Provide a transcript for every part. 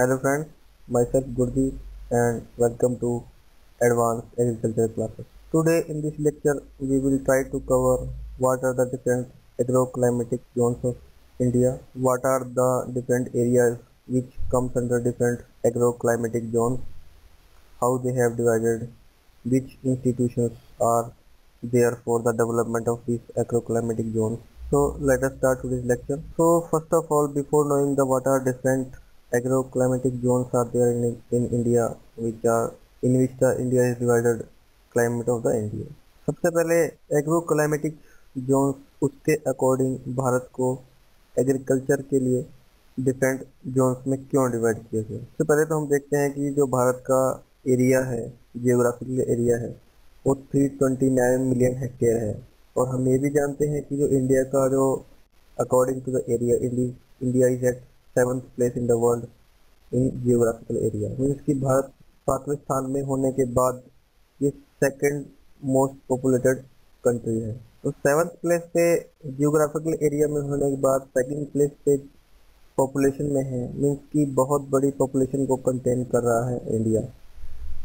Hello friends, myself Gurdeep and welcome to Advanced Agriculture classes. Today in this lecture we will try to cover what are the different agroclimatic zones of India, what are the different areas which comes under different agroclimatic zones, how they have divided, which institutions are there for the development of these agroclimatic zones. So let us start today's lecture. So first of all before knowing the what are different agroclimatic zones are there in, in India which are in which the India is divided climate of the India. सबसे पहले agroclimatic zones उसके according Bharat को agriculture के लिए different zones में क्यों divide किया गया सबसे पहले तो हम देखते हैं कि जो भारत का एरिया है जियोग्राफिकल एरिया है वो 329 मिलियन हेक्टेयर है और हम ये भी जानते हैं कि जो इंडिया का जो according to the area India is at seventh place in the world in geographical area means कि भारत सातवें स्थान में होने के बाद ये सेकंड मोस्ट पॉपुलेटेड कंट्री है। तो सेवन्थ प्लेस पे जियोग्राफिकल एरिया में होने के बाद सेकंड प्लेस पे पॉपुलेशन में है। मीन्स कि बहुत बड़ी पॉपुलेशन को कंटेन कर रहा है इंडिया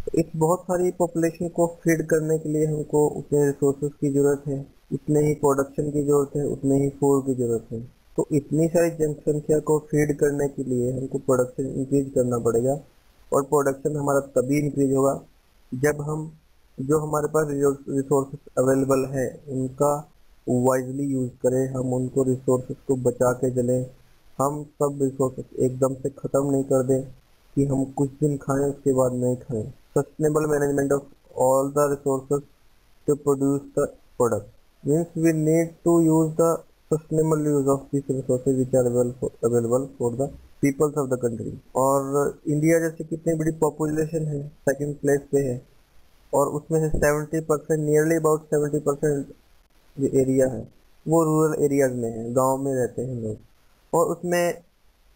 तो इस बहुत सारी पॉपुलेशन को फ़ीड करने के लिए हमको उतने रिसोर्सेज की ज़रूरत है। उतने ही प्रोडक्शन की ज़रूरत है, उतने ही फ़ूड की ज़रूरत है। तो इतनी सारी जनसंख्या को फ़ीड करने के लिए हमको प्रोडक्शन इंक्रीज करना पड़ेगा और प्रोडक्शन हमारा तभी इंक्रीज होगा जब हम, जो हमारे पास रिसोर्सेज अवेलेबल है, उनका वाइजली यूज़ करें, हम उनको रिसोर्सेज को बचा के चलें हम सब रिसोर्सेज एकदम से ख़त्म नहीं कर दें कि हम कुछ दिन खाएँ, उसके बाद नहीं खाएँ। Sustainable management of all the resources to produce the product means we need to use the sustainable use of these resources which are available available for the peoples of the country. और India जैसे कितनी बड़ी population है second place पे है, और उसमें से 70 परसेंट नियरली अबाउट 70 परसेंट जो एरिया है, वो रूरल एरियाज़ में है, गाँव में रहते हैं लोग। और उसमें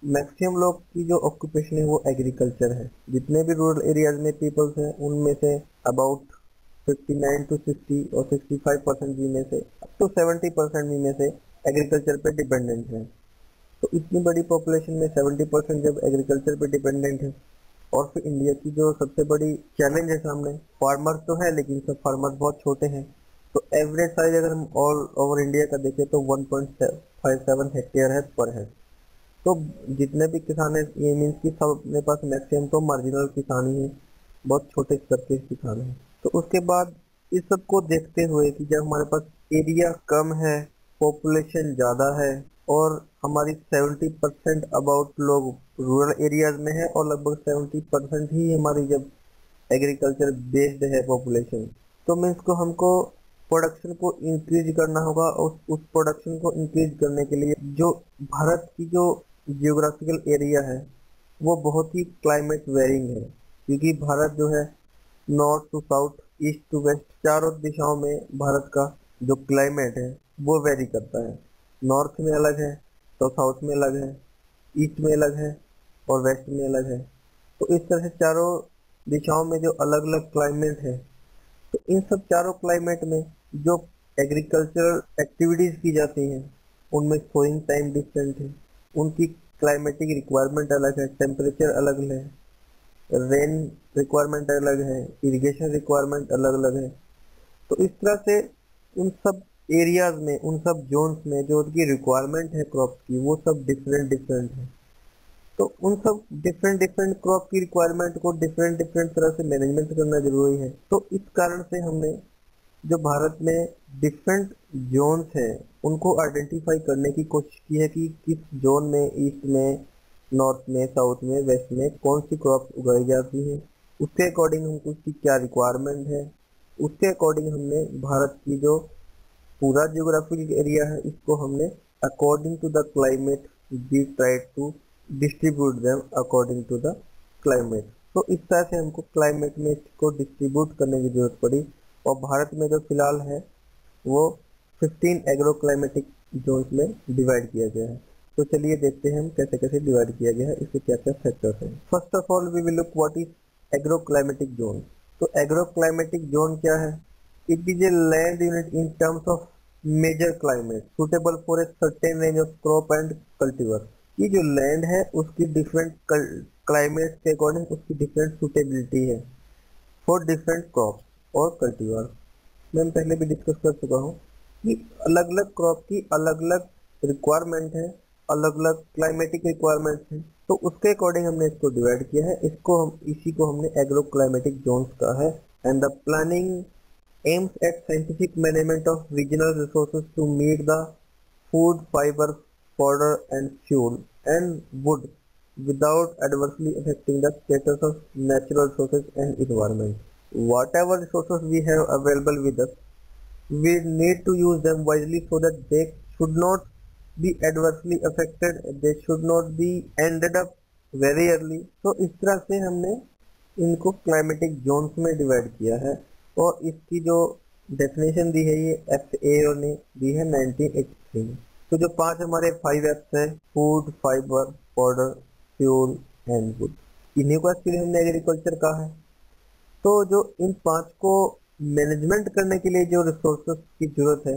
मैक्सिमम लोग की जो ऑक्यूपेशन है वो एग्रीकल्चर है। जितने भी रूरल एरियाज़ में पीपल्स हैं, उनमें से अबाउट 59 टू 60 और 65 परसेंट भी में से अप टू 70 परसेंट भी में से एग्रीकल्चर पे डिपेंडेंट है। तो इतनी बड़ी पॉपुलेशन में 70 परसेंट जब एग्रीकल्चर पे डिपेंडेंट है, और फिर इंडिया की जो सबसे बड़ी चैलेंज है सामने फार्मर तो है, लेकिन सब फार्मर बहुत छोटे हैं। तो एवरेज साइज़ अगर हम ऑल ओवर इंडिया का देखें तो 1.57 हेक्टेयर है पर हेड तो जितने भी किसान हैं, ये मीन्स कि सब अपने पास मैक्सिमम तो मार्जिनल किसान ही है, बहुत छोटे स्तर के किसान हैं। तो उसके बाद इस सबको देखते हुए कि जब हमारे पास एरिया कम है पॉपुलेशन ज़्यादा है और हमारी 70 परसेंट अबाउट लोग रूरल एरियाज़ में है और लगभग 70 परसेंट ही हमारी जब एग्रीकल्चर बेस्ड है पॉपुलेशन तो मीन्स को हमको प्रोडक्शन को इंक्रीज करना होगा और उस प्रोडक्शन को इंक्रीज करने के लिए जो भारत की जो जियोग्राफिकल एरिया है, वो बहुत ही क्लाइमेट वेरिंग है, क्योंकि भारत जो है north to south east to west चारों दिशाओं में भारत का जो क्लाइमेट है वो वेरी करता है। नॉर्थ में अलग है तो साउथ में अलग है ईस्ट में अलग है और वेस्ट में अलग है। तो इस तरह से चारों दिशाओं में जो अलग अलग क्लाइमेट है तो इन सब चारों क्लाइमेट में जो एग्रीकल्चरल एक्टिविटीज़ की जाती हैं, उनमें सोइंग टाइम डिफरेंट है। उनकी क्लाइमेटिक रिक्वायरमेंट अलग है टेम्परेचर अलग है रेन रिक्वायरमेंट अलग है इरिगेशन रिक्वायरमेंट अलग अलग है। तो इस तरह से उन सब एरियाज़ में, उन सब जोन्स में जो उनकी रिक्वायरमेंट है क्रॉप की, वो सब डिफरेंट डिफरेंट है। तो उन सब डिफरेंट डिफरेंट क्रॉप की रिक्वायरमेंट को डिफरेंट डिफरेंट तरह से मैनेजमेंट करना ज़रूरी है। तो इस कारण से हमने जो भारत में डिफरेंट जोन्स हैं, उनको आइडेंटिफाई करने की कोशिश की है कि किस जोन में ईस्ट में नॉर्थ में साउथ में वेस्ट में कौन सी क्रॉप उगाई जाती है। उसके अकॉर्डिंग हमको उसकी क्या रिक्वायरमेंट है। उसके अकॉर्डिंग हमने भारत की जो पूरा जियोग्राफिक एरिया है, इसको हमने according to the climate we try to distribute them according to the climate तो इस तरह से हमको क्लाइमेट में इसको डिस्ट्रीब्यूट करने की ज़रूरत पड़ी। और भारत में जो फ़िलहाल है, वो 15 एग्रो क्लाइमेटिक जोन में डिवाइड किया गया है। तो चलिए देखते हैं हम कैसे कैसे डिवाइड किया गया है, इसके क्या क्या फैक्टर्स हैं। First of all we will look what is agro climatic zone तो एग्रो क्लाइमेटिक जोन क्या है? It is a land unit in terms of major climate suitable for a certain range of crop and cultivar ये जो land है, उसकी different climate के according उसकी different suitability है फॉर डिफरेंट क्रॉप और कल्टीवार मैं पहले भी डिस्कस कर चुका हूँ कि अलग अलग क्रॉप की अलग अलग रिक्वायरमेंट है अलग अलग क्लाइमेटिक रिक्वायरमेंट है तो उसके अकॉर्डिंग हमने इसको डिवाइड किया है, इसको हम, इसी को हमने एग्रो क्लाइमेटिक जोन्स का है and the planning aims at scientific management of regional resources to meet the food fibre fodder and fuel and wood without adversely affecting the status of natural resources and environment. Whatever resources we have available with us, we need to use them wisely so that they should not be adversely affected, they should not be ended up very early. तो इस तरह से हमने इनको climatic zones में divide किया है और इसकी जो डेफिनेशन दी है ये एफ़ ए ने दी है 1983 में तो जो पाँच हमारे फाइव एप्स है food fibre fodder fuel and wood इन्हीं को एक्चुअली हमने एग्रीकल्चर कहा है। तो जो इन पाँच को मैनेजमेंट करने के लिए जो रिसोर्सेस की ज़रूरत है,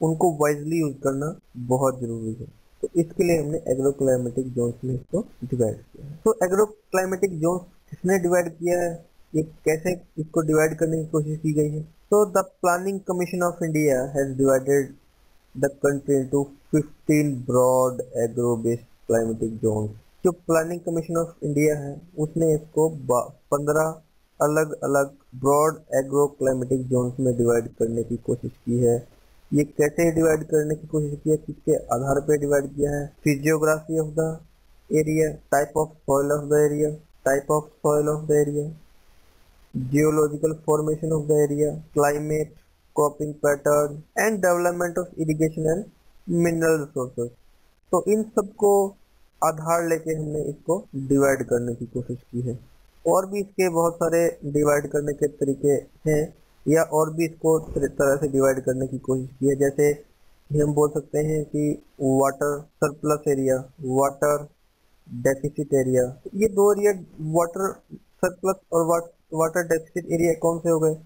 उनको वाइजली यूज़ करना बहुत ज़रूरी है। तो इसके लिए हमने एग्रो क्लाइमेटिक जोन्स में इसको डिवाइड किया है। तो एग्रो क्लाइमेटिक जोन्स किसने डिवाइड किया है? ये कैसे इसको डिवाइड करने की कोशिश की गई है। तो the planning commission of India has divided the country into 15 broad agro-based climatic zones. जो प्लानिंग कमीशन ऑफ़ इंडिया है, उसने इसको 15 अलग अलग ब्रॉड एग्रो क्लाइमेटिक जोन्स में डिवाइड करने की कोशिश की है। ये कैसे डिवाइड करने की कोशिश की है? किसके आधार पे डिवाइड किया है? Physiography of the area type of soil of the area type of soil of the area geological formation of the area climate cropping pattern and development of irrigation and mineral resources तो इन सबको आधार लेके हमने इसको divide करने की कोशिश की है। और भी इसके बहुत सारे डिवाइड करने के तरीके हैं, या और भी इसको तरह से डिवाइड करने की कोशिश की है। जैसे हम बोल सकते हैं कि water surplus area water deficit area ये दो एरिया वाटर सरप्लस और वाटर डेफिसिट एरिया कौन से हो गए?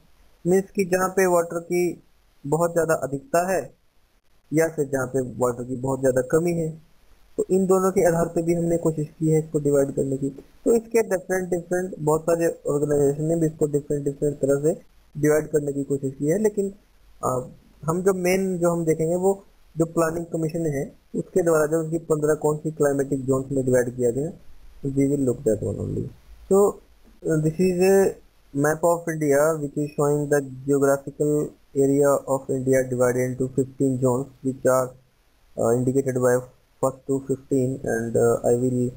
मीन्स कि जहाँ पे वाटर की बहुत ज़्यादा अधिकता है या फिर जहाँ पे वाटर की बहुत ज़्यादा कमी है तो इन दोनों के आधार पे भी हमने कोशिश की है इसको डिवाइड करने की। तो इसके डिफरेंट डिफरेंट बहुत सारे ऑर्गेनाइजेशन ने भी इसको डिफरेंट डिफरेंट तरह से डिवाइड करने की कोशिश की है। लेकिन आ, हम जो मेन जो हम देखेंगे वो जो प्लानिंग कमीशन है उसके द्वारा जो उनकी पंद्रह कौन सी क्लाइमेटिक जोन में डिवाइड किया गया we will look that one only so this is map of India which is showing the geographical area of India divided into 15 zones which are uh, indicated by first to 15 and uh, I will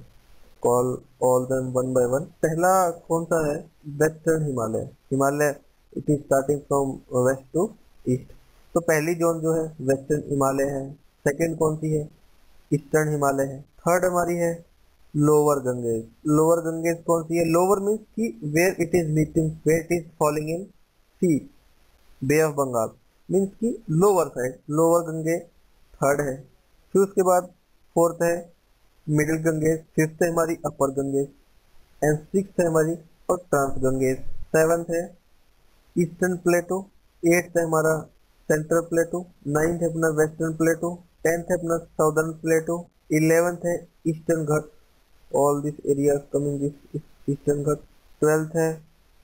call all them one by one पहला कौन सा है western Himalaya Himalaya it is starting from west to east तो पहली zone जो है western Himalaya है second कौन सी है ईस्टर्न हिमालय है थर्ड हमारी है लोअर गंगेज लोअर गंगेज कौन सी है? लोअर मीन्स की where it is meeting where it is falling in sea bay of Bengal means की lower side lower Ganges third है. फिर उसके बाद फोर्थ है मिडिल गंगेज फिफ्थ है हमारी अपर गंगेज एंड सिक्स है हमारी, और ट्रांस गंगेज सेवंथ है ईस्टर्न प्लेटो एट्थ है हमारा सेंट्रल प्लेटो नाइन्थ है अपना वेस्टर्न प्लेटो टेंथ है अपना साउदर्न प्लेटो इलेवेंथ है eastern ghat. All this area coming this eastern ghat 12th है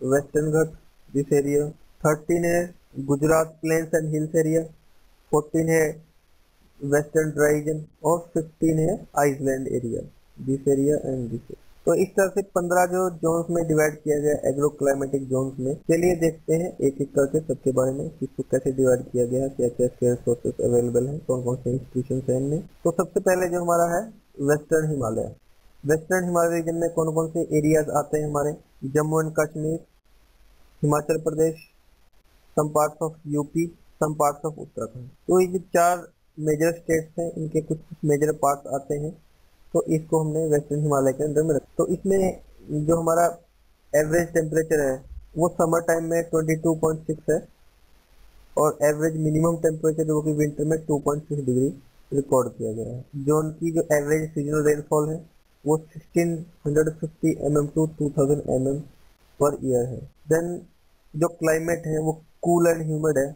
वेस्टर्न ghat this area. 13 है Gujarat plains and hills area 14 है वेस्टर्न ड्राइजन और 15 है island area this area and this तो इस तरह से 15 जो जोन्स में डिवाइड किया गया एग्रो क्लाइमेटिक जोन्स में चलिए देखते हैं एक एक करके सबके बारे में किसको कैसे डिवाइड किया गया क्या क्या सोर्सेस अवेलेबल है कौन कौन से इंस्टीट्यूशन है इनमें। तो सबसे पहले जो हमारा है western Himalaya western Himalaya region में कौन कौन से एरियाज़ आते हैं हमारे? Jammu and Kashmir, Himachal Pradesh some parts of UP some parts of Uttarakhand. तो ये जो चार मेजर स्टेट्स हैं, इनके कुछ कुछ मेजर पार्ट्स आते हैं तो इसको हमने वेस्टर्न हिमालय के अंदर में रखा। तो इसमें जो हमारा एवरेज टेम्परेचर है, वो समर टाइम में 22.6 है, और एवरेज मिनिमम टेम्परेचर जो कि विंटर में 2.6 डिग्री रिकॉर्ड किया गया है। जो उनकी जो एवरेज सीजनल रेनफॉल है वो 1650 mm to 2000 mm per year है। देन जो क्लाइमेट है वो कूल एंड ह्यूमिड है।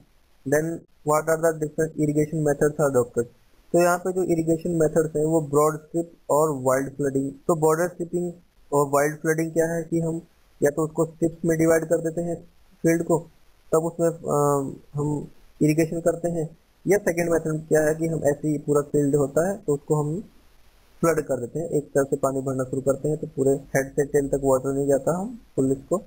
Then what are the different irrigation methods are adopted तो यहाँ पे जो इरिगेशन मेथड्स हैं वो ब्रॉड स्ट्रिप और वाइल्ड फ्लडिंग तो बॉर्डर स्ट्रिपिंग और वाइल्ड फ्लडिंग क्या है कि हम या तो उसको स्ट्रिप्स में डिवाइड कर देते हैं फ़ील्ड को तब उसमें आ, हम इरिगेशन करते हैं। या सेकेंड मेथड क्या है कि हम ऐसे ही पूरा फ़ील्ड होता है तो उसको हम फ्लड कर देते हैं। एक तरफ़ से पानी भरना शुरू करते हैं तो पूरे हेड से टेल तक वाटर नहीं जाता। हम फुल इसको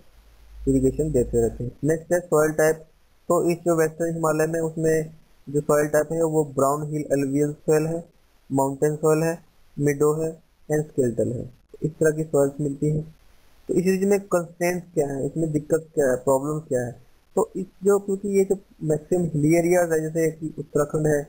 इरिगेशन देते रहते हैं। नेक्स्ट है सॉइल टाइप तो इस जो वेस्टर्न हिमालय में उसमें जो सॉयल टाइप है, वो ब्राउन हिल एलवियल सॉइल है माउंटेन सॉइल है मिडो है एंड स्केल्टल है। इस तरह की सॉइल्स मिलती हैं। तो इस रीजन में कंस्टेंट क्या है? इसमें दिक्कत क्या है? प्रॉब्लम क्या है? तो इस जो, क्योंकि ये जो मैक्सिमम हिली एरियाज़ है, जैसे कि उत्तराखंड है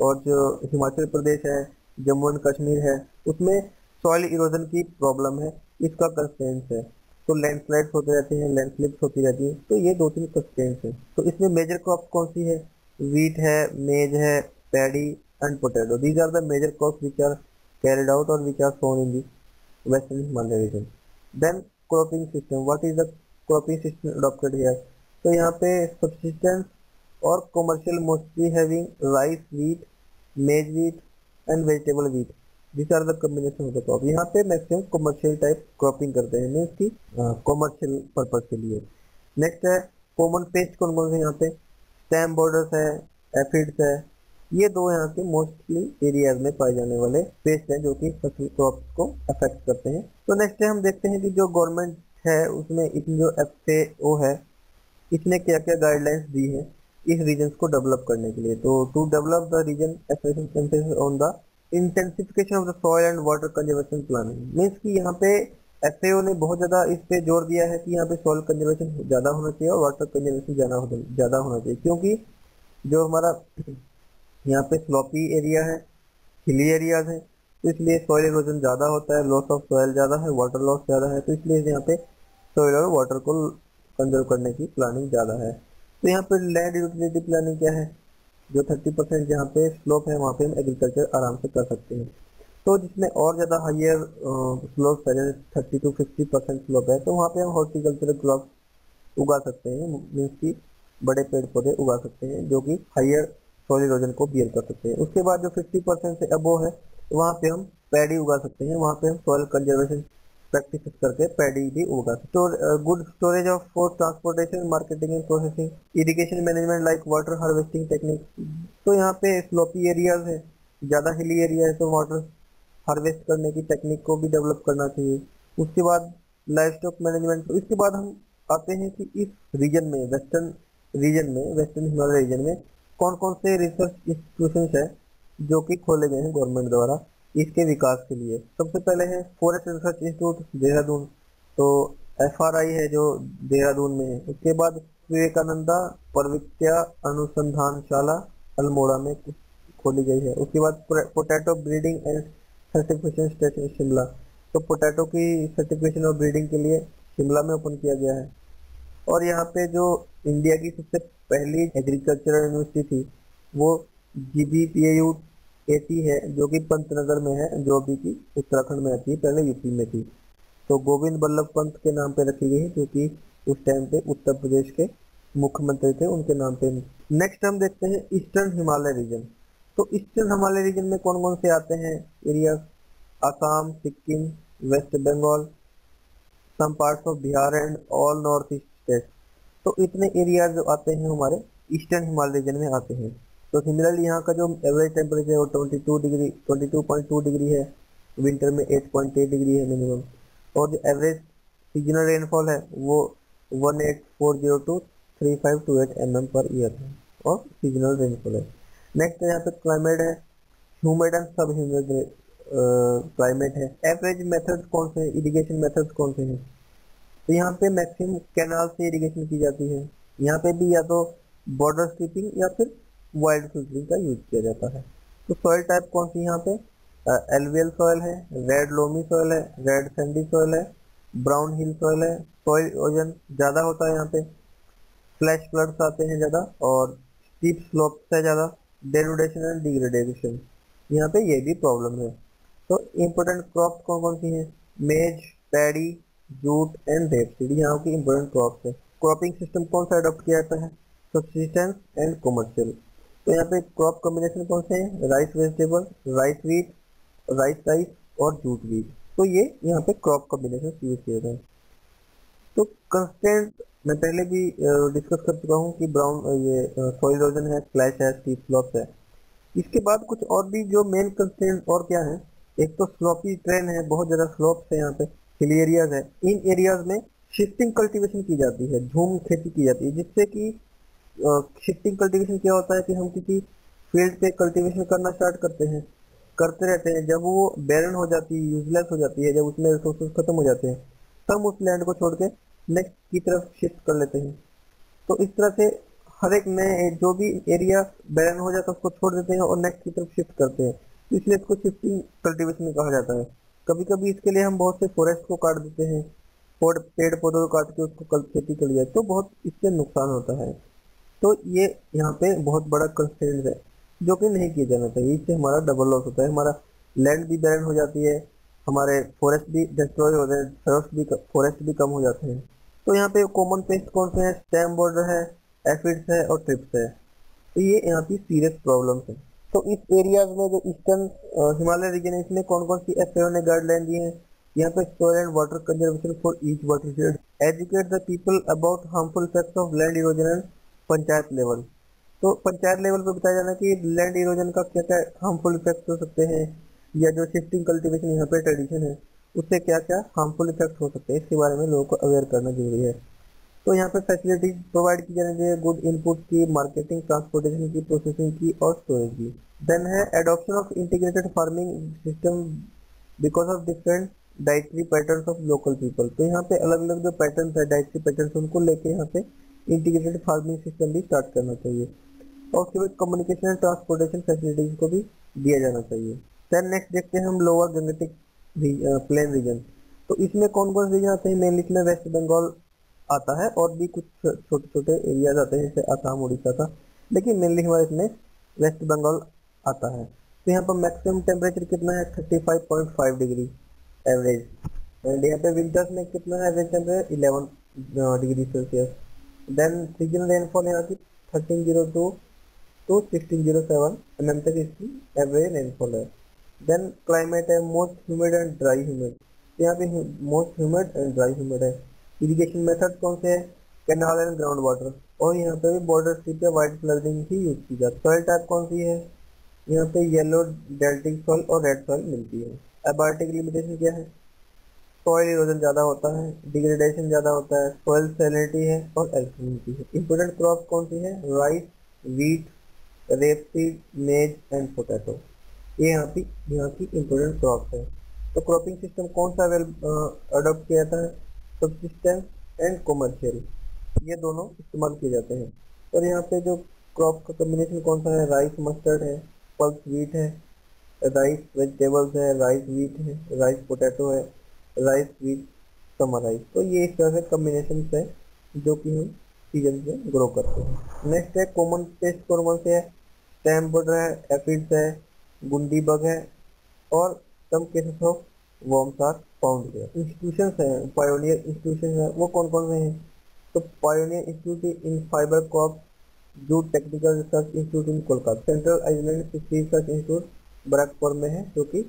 और जो हिमाचल प्रदेश है जम्मू एंड कश्मीर है, उसमें सॉइल इरोजन की प्रॉब्लम है, इसका कंस्टेंस है। तो लैंडस्लाइड्स होते रहते हैं लैंडस्लिप्स होती रहती है तो ये दो तीन कंस्टेंस है। तो इसमें मेजर क्रॉप कौन सी है? वीट है मेज है paddy and potato these are the major crop which are carried out और which are sown in the western Himalaya region then cropping system what is the cropping system adopted here तो यहाँ पे subsistence और commercial mostly having rice wheat maize wheat and vegetable wheat this are the combination of the crop यहाँ पे maximum commercial type cropping करते हैं means की commercial purpose के लिए। नेक्स्ट है कॉमन पेस्ट कौन कौन से यहाँ पे? स्टैम बॉर्डर्स है एफिड्स है। ये दो यहाँ के मोस्टली एरियाज़ में पाए जाने वाले पेस्ट हैं जो कि फ़सल क्रॉप को अफेक्ट करते हैं। तो नेक्स्ट है, हम देखते हैं कि जो गवर्नमेंट है, उसमें इसमें जो एफ़ है, इसने क्या क्या गाइडलाइंस दी है। इस रीजन को डेवलप करने के लिए। तो to develop the region on the intensification of the soil and water conservation planning means कि यहाँ पे एफ़ ने बहुत ज़्यादा इस पे ज़ोर दिया है कि यहाँ पे सॉइल कंजर्वेशन ज़्यादा होना चाहिए और वाटर कंजर्वेशन ज़्यादा ज़्यादा होना चाहिए। क्योंकि जो हमारा यहाँ पे स्लॉपी एरिया है हिली एरियाज़ है तो इसलिए सॉइल इरोजन ज़्यादा होता है लॉस ऑफ़ सॉइल ज़्यादा है वाटर लॉस ज़्यादा है तो इसलिए यहाँ पे सॉइल और वाटर को कंजर्व करने की प्लानिंग ज़्यादा है। तो यहाँ पे लैंड यूटिलिटी प्लानिंग क्या है? जो थर्टी परसेंट जहाँ पे स्लोप है, वहाँ पे हम एग्रीकल्चर आराम से कर सकते हैं। तो जिसमें और ज़्यादा हाइयर स्लोप है, जैसे thirty to fifty percent slope है तो वहाँ पे हम हॉर्टिकल्चर क्रॉप उगा सकते हैं मीन्स की बड़े पेड़ पौधे उगा सकते हैं, जो कि हाइयर सॉइल इरोजन को बियर कर सकते हैं। उसके बाद जो 50 परसेंट से अबो है, वहाँ पे हम पैडी उगा सकते हैं, वहाँ पे हम सॉइल कंजर्वेशन प्रैक्टिस करके पैडी भी होगा। Good storage of food transportation marketing and processing irrigation management like water harvesting technique तो यहाँ पे स्लोपी एरियाज़ है, ज़्यादा हिली एरिया है तो वाटर हार्वेस्ट करने की टेक्निक को भी डेवलप करना चाहिए। उसके बाद लाइफ स्टॉक मैनेजमेंट इसके बाद हम आते हैं कि इस रीजन में वेस्टर्न रीजन में वेस्टर्न हिमालय रीजन में कौन कौन से रिसर्च इंस्टीट्यूशन है जो कि खोले गए हैं गवर्नमेंट द्वारा। इसके विकास के लिए। सबसे पहले है फॉरेस्ट रिसर्च इंस्टीट्यूट देहरादून। तो एफआरआई है जो देहरादून में है। उसके बाद विवेकानंदा परवित्या अनुसंधानशाला, अल्मोड़ा में खोली गई है। उसके बाद potato breeding and certification station Shimla. तो पोटैटो की सर्टिफिकेशन और ब्रीडिंग के लिए शिमला में ओपन किया गया है। और यहाँ पे जो इंडिया की सबसे पहली एग्रीकल्चरल यूनिवर्सिटी थी, वो जी बी पी एटी है, जो कि पंतनगर में है, जो अभी की उत्तराखंड में आती है, पहले यूपी में थी। तो गोविंद बल्लभ पंत के नाम पे रखी गई है, जो कि उस टाइम पे उत्तर प्रदेश के मुख्यमंत्री थे, उनके नाम पे। नेक्स्ट हम देखते हैं ईस्टर्न हिमालय रीजन तो ईस्टर्न हिमालय रीजन में कौन कौन से आते हैं? Area Assam Sikkim West Bengal some parts of Bihar and all north east state तो इतने एरिया जो आते हैं हमारे ईस्टर्न हिमालय रीजन में आते हैं। तो सिमिलरली यहाँ का जो एवरेज टेम्परेचर है वो twenty two degree twenty two point two degree है। विंटर में एट पॉइंट एट डिग्री है मिनिमम और जो एवरेज सीजनल रेनफॉल है वो one eight four zero two three five two eight M M per year है और सीजनल रेनफॉल है। नेक्स्ट यहाँ पे क्लाइमेट है। Humid and sub humid climate है। एवरेज मेथड्स कौन से हैं? इरिगेशन मेथड्स कौन से हैं? तो यहाँ पे मैक्सिमम कैनाल से इरिगेशन की जाती है। यहाँ पे भी या तो बॉर्डर स्ट्रिपिंग या फिर वाइल्ड फिल्टरिंग का यूज़ किया जाता है। तो सॉइल टाइप कौन सी यहाँ पे? एलवियल सॉइल है रेड लोमी सॉइल है रेड सैंडी सॉइल है ब्राउन हिल सॉइल है। सॉइल ओजन ज़्यादा होता है यहाँ पे फ्लैश फ्लड्स आते हैं ज़्यादा और स्टीप स्लोप है ज़्यादा डेनुडेशन एंड डिग्रेडेशन यहाँ पे ये भी प्रॉब्लम है। तो इम्पोर्टेंट क्रॉप कौन कौन सी है? मेज पैडी जूट एंड रेपसीड यहाँ की इम्पोर्टेंट क्रॉप्स है। क्रॉपिंग सिस्टम कौन सा अडॉप्ट किया जाता है? सब्सिस्टेंस एंड कमर्शियल तो यहाँ पे क्रॉप कॉम्बिनेशन कौन से हैं? Rice vegetable rice wheat rice rice और जूट वीट तो ये यहाँ पे क्रॉप कॉम्बिनेशन यूज़ जाता है। तो कंस्टेंट मैं पहले भी डिस्कस कर चुका हूँ कि ब्राउन ये सॉइल रोजन है फ्लैश है स्टीप स्लॉप्स है। इसके बाद कुछ और भी जो मेन कंस्टेंट और क्या है? एक तो स्लॉपी ट्रेन है, बहुत ज़्यादा स्लोप्स है यहाँ पे हिल एरियाज़ है। इन एरियाज़ में शिफ्टिंग कल्टीवेशन की जाती है झूम खेती की जाती है, जिससे कि शिफ्टिंग कल्टीवेशन क्या होता है कि हम किसी फ़ील्ड पे कल्टीवेशन करना स्टार्ट करते हैं, करते रहते हैं। जब वो बैरन हो जाती है यूजलेस हो जाती है, जब उसमें रिसोर्सेज खत्म हो जाते हैं, तब उस लैंड को छोड़ के नेक्स्ट की तरफ़ शिफ्ट कर लेते हैं। तो इस तरह से हर एक नए जो भी एरिया बैरन हो जाता है, उसको छोड़ देते हैं और नेक्स्ट की तरफ़ शिफ्ट करते हैं। इसलिए इसको शिफ्टिंग कल्टीवेशन कहा जाता है। कभी कभी इसके लिए हम बहुत से फॉरेस्ट को काट देते हैं पेड़ पौधों को काट के उसको खेती कर लिया तो बहुत इससे नुकसान होता है। तो ये यहाँ पे बहुत बड़ा कंस्टेंट है, जो कि नहीं किया जाना चाहिए। इससे हमारा डबल लॉस होता है, हमारा लैंड भी बैरन हो जाती है, हमारे फॉरेस्ट भी डिस्ट्रॉय होते हैं फॉरेस्ट भी फॉरेस्ट भी कम हो जाते हैं। तो यहाँ पे कॉमन पेस्ट कौन से हैं? स्टैम बॉर्डर है एफिड्स है और ट्रिप्स है। तो ये यहाँ की सीरियस प्रॉब्लम है। तो इस एरियाज़ में जो ईस्टर्न हिमालय रीजन है, इसमें कौन कौन सी एफ़ ने गाइडलाइन दी है? यहाँ पे soil and water conservation for each water educate the people about harmful effects of land erosion and panchayat level. तो पंचायत लेवल पर बताया जाना कि लैंड इरोजन का क्या क्या हार्मफुल इफ़ेक्ट हो सकते हैं, या जो शिफ्टिंग कल्टीवेशन यहाँ पे ट्रेडिशन है, उससे क्या क्या हार्मफुल इफ़ेक्ट हो सकते हैं, इसके बारे में लोगों को अवेयर करना ज़रूरी है। तो यहाँ पे फैसिलिटीज़ प्रोवाइड की जानी चाहिए गुड इनपुट की मार्केटिंग ट्रांसपोर्टेशन की प्रोसेसिंग की और स्टोरेज की। देन है adoption of integrated farming system because of different dietary pattern of local people तो यहाँ पे अलग अलग जो पैटर्न है डाइटरी पैटर्न उनको लेके यहाँ पे इंटीग्रेटेड फ़ार्मिंग सिस्टम भी स्टार्ट करना चाहिए। और उसके बाद कम्युनिकेशन एंड ट्रांसपोर्टेशन फैसिलिटीज़ को भी दिया जाना चाहिए। देन नेक्स्ट देखते हैं हम लोअर गंगटिक प्लेन रीजन तो इसमें कौन कौन से रीजन आते हैं? मेनली इसमें वेस्ट बंगाल आता है और भी कुछ छोटे छोटे एरियाज़ आते हैं, जैसे आसाम उड़ीसा का। लेकिन मेनली हमारे इसमें वेस्ट बंगाल आता है। तो यहाँ पर मैक्सिमम टेम्परेचर कितना है? Thirty five point five degree average and यहाँ पे विंटर्स में कितना है? Average temperature eleven degree Celsius then season rainfall यहाँ की thirteen zero two to 1607 mm तक इसकी एवरेज रेनफॉल है। देन क्लाइमेट है most humid and dry humid यहाँ पे most humid and dry humid है। इरिगेशन मेथड कौन से है? कैनाल एंड ग्राउंड वाटर और यहाँ पे भी बॉर्डर स्ट्रिप या वाइट फ्लडिंग ही यूज़ की जाती है। सॉइल टाइप कौन सी है? यहाँ पे येलो डेल्टिक सॉइल और रेड सॉइल मिलती है। एबार्टिक लिमिटेशन क्या है? सॉइल इरोजन ज़्यादा होता है डिग्रेडेशन ज़्यादा होता है सॉइल सैलिनिटी है और एल्कलिनिटी है। इंपोर्टेंट क्रॉप कौन सी है? Rice wheat rapeseed maize and potato ये यहाँ की यहाँ की इम्पोर्टेंट क्रॉप है। तो क्रॉपिंग सिस्टम कौन सा अडोप्ट किया जाता है सबसिस्टेंस एंड कॉमर्शियल ये दोनों इस्तेमाल किए जाते हैं। और यहाँ पे जो क्रॉप का कम्बिनेशन कौन सा है? राइस मस्टर्ड है पल्स वीट है राइस वेजिटेबल्स है राइस वीट है राइस पोटैटो है। राइस वीट राइस तो ये इस तरह से कम्बिनेशन है जो कि हम सीज़न में ग्रो करते हैं। नेक्स्ट है कॉमन पेस्ट कौन से है स्टैम बर्ड है एफिड्स है, गुंडी बग है और some cases of worms are found here institutions हैं पायोनियर इंस्टीट्यूशन है, वो कौन कौन से हैं? तो pioneer institute in fibre crop जो technical research institute in Kolkata central island research institute Barrackpore में है, जो कि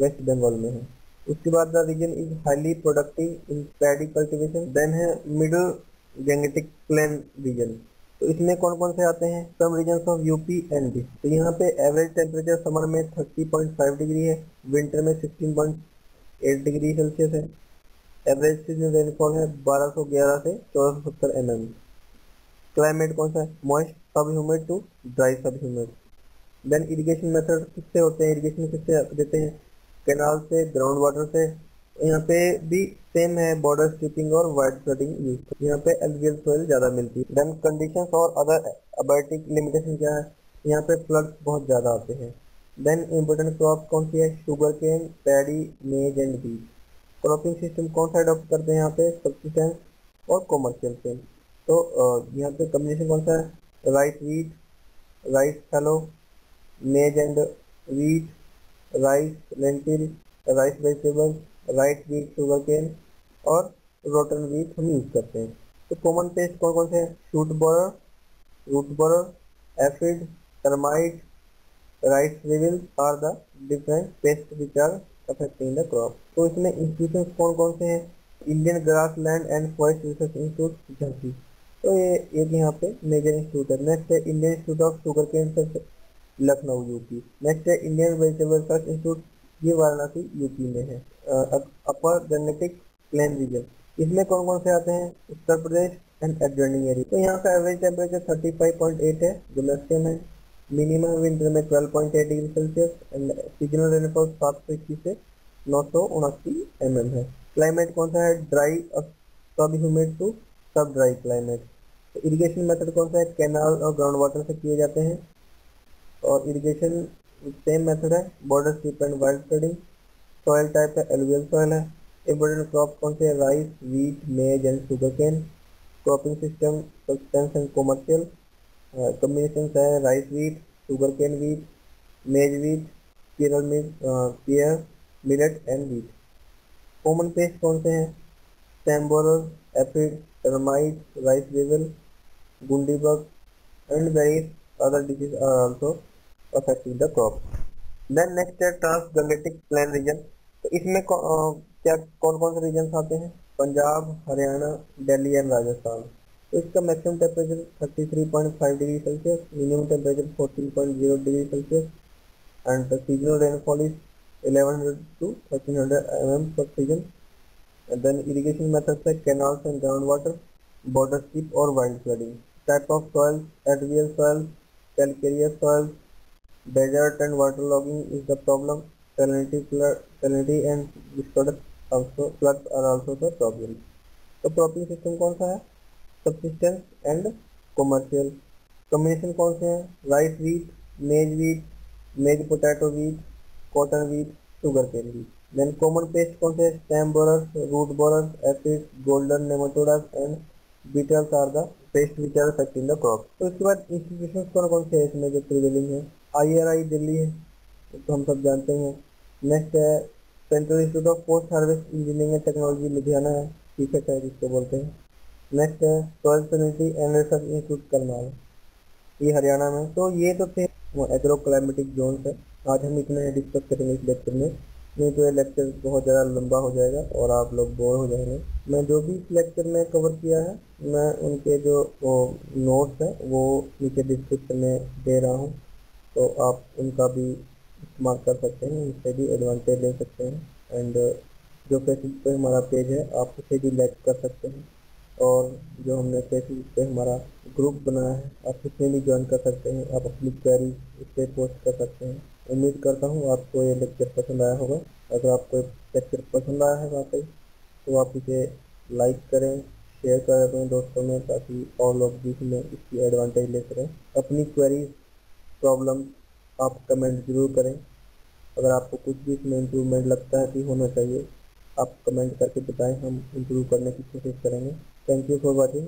वेस्ट बंगाल में है। उसके बाद the region is highly productive in paddy cultivation then है मिडल गेंगेटिक प्लेन रीजन तो इसमें कौन कौन से आते हैं? Some region of UP and D तो यहाँ पे एवरेज टेम्परेचर समर में 30.5 डिग्री है विंटर में 16.8 डिग्री सेल्सियस है. एवरेज सीज़न रेनफॉल है 1211 से 1470 एम एम क्लाइमेट कौन सा है? Moist sub humid to dry sub humid then irrigation method किससे होते हैं? इरिगेशन किससे देते हैं? कैनाल से ग्राउंड वाटर से, यहाँ पे भी सेम है बॉर्डर स्ट्रिपिंग और वाइट फ्लडिंग यूज़ यहाँ पे एलवियल सोइल ज़्यादा मिलती है. देन कंडीशंस और अदर अबायोटिक लिमिटेशन क्या है? यहाँ पे फ्लड्स बहुत ज़्यादा आते हैं. देन इम्पोर्टेंट क्रॉप कौन सी है? Sugarcane paddy maize and बीज क्रॉपिंग सिस्टम कौन सा अडोप्ट करते हैं यहाँ पे? सब्सिस्टेंस और कॉमर्शियल केन तो यहाँ पे कम्बिनेशन कौन सा है? Rice wheat rice fallow maize and wheat rice lentil rice vegetables rice wheat sugarcane और रोटन वीट हम यूज़ करते हैं। तो कॉमन पेस्ट कौन कौन से हैं? Shoot borer root borer aphid termite rice weevil are the different pest which are affecting the crop. तो इसमें इंस्टीट्यूशन कौन कौन से हैं? Indian grassland and forest research institute Jhansi तो ये एक यहाँ पे मेजर इंस्टीट्यूट है। नेक्स्ट है Indian institute of sugarcane Lucknow, UP. Next है इंडियन वेजिटेबल रिसर्च इंस्टीट्यूट ये वाराणसी, यूपी में है। अपर जेनेटिक प्लेन रीजन इसमें कौन कौन से आते हैं? Uttar Pradesh and adjoining area तो यहाँ का एवरेज टेम्परेचर 35.8 है, जो मैक्सिमम है। मिनिमम विंटर में 12.8 degree Celsius and seasonal rainfall सात सौ इक्कीस से नौ सौ उनस्सी एम एम है। क्लाइमेट कौन सा है? Dry sub humid to sub dry climate तो इरिगेशन मेथड कौन सा है? कैनाल और ग्राउंड वाटर से किए जाते हैं। और इरिगेशन सेम मेथड है। Border strip and wild flooding soil type है एलुवियल सॉयल है। इम्पोर्टेंट क्रॉप कौन से rice wheat maize and sugarcane cropping system subsistence and commercial combination है rice wheat sugarcane wheat maize wheat Kerala में pearl millet and wheat common pest कौन से हैं? Stem borer aphid termite rice weevil gundhi bug and various other disease are also affecting the crop then next है transgangetic plane region तो इसमें क्या कौन कौन से रीजन आते हैं पंजाब हरियाणा दिल्ली एंड राजस्थान तो इसका maximum temperature 33.5 degree Celsius minimum temperature 14.0 degree Celsius and the seasonal rainfall is 1100 to 1300 mm per season and then irrigation methods like canals and groundwater border strip or wild flooding type of soils alluvial soils calcareous soils desert and water logging is the problem. Salinity salinity and discarded also, floods are also the तो cropping system कौन सा है? Subsistence and commercial combination कौन से हैं? Rice wheat maize wheat maize potato wheat cotton wheat sugarcane wheat then common pest कौन से stem borers root borers aphid golden nematodes and beetles are the pest which are affecting the crop तो इसके बाद institution कौन कौन से हैं इसमें जो प्रिवेलिंग है? आई दिल्ली है तो हम सब जानते हैं नेक्स्ट है central institute of post harvest engineering and technology Ludhiana है, ठीक है जिसको बोलते हैं। नेक्स्ट है soil salinity and research institute Karnal ये हरियाणा में तो ये तो थे एग्रो क्लाइमेटिक जोन है। आज हम इतना डिस्कस करेंगे इस लेक्चर में। नहीं तो ये लेक्चर बहुत ज़्यादा लंबा हो जाएगा और आप लोग बोर हो जाएँगे। मैं जो भी इस लेक्चर में कवर किया है, मैं उनके जो नोट्स हैं, वो नीचे डिस्क्रिप्शन में दे रहा हूँ। तो आप उनका भी इस्तेमाल कर सकते हैं उनसे भी एडवांटेज ले सकते हैं। एंड जो फेसबुक पे हमारा पेज है, आप उसे भी लाइक कर सकते हैं। और जो हमने फेसबुक पे हमारा ग्रुप बनाया है, आप उसमें भी ज्वाइन कर सकते हैं। आप अपनी क्वेरी उस पर पोस्ट कर सकते हैं। उम्मीद करता हूँ आपको ये लेक्चर पसंद आया होगा। अगर आपको लेक्चर पसंद आया है वाकई तो आप इसे लाइक करें शेयर करें अपने दोस्तों में, ताकि और लोग भी इसमें इसकी एडवांटेज ले सकें। अपनी क्वेरीज प्रॉब्लम आप कमेंट ज़रूर करें। अगर आपको कुछ भी इसमें इम्प्रूवमेंट लगता है कि होना चाहिए। आप कमेंट करके बताएँ, हम इम्प्रूव करने की कोशिश करेंगे। Thank you for watching